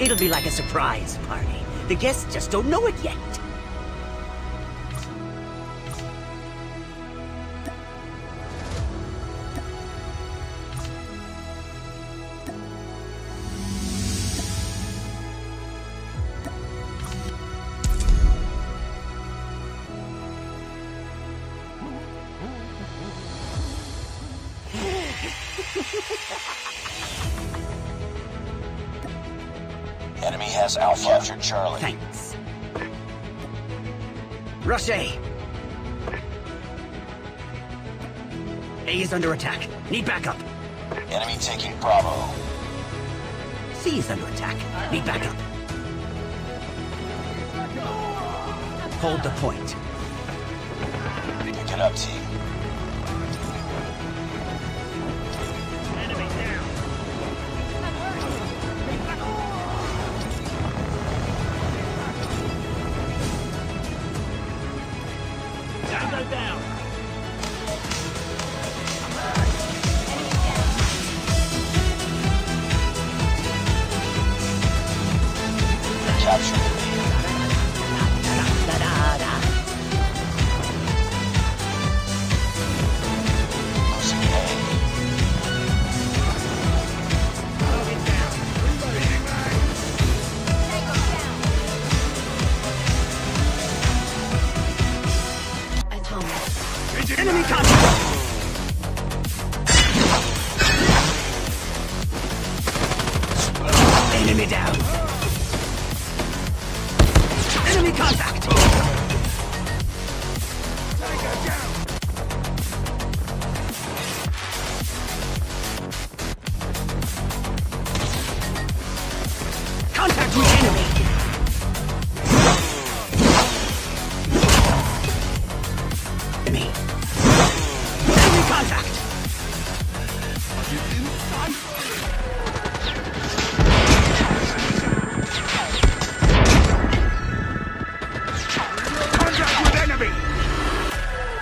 It'll be like a surprise party. The guests just don't know it yet. Enemy has Alpha. Captured Charlie. Thanks. Rush A. A is under attack. Need backup. Enemy taking Bravo. C is under attack. Need backup. Hold the point. Pick it up, team. Tango down. Enemy contact!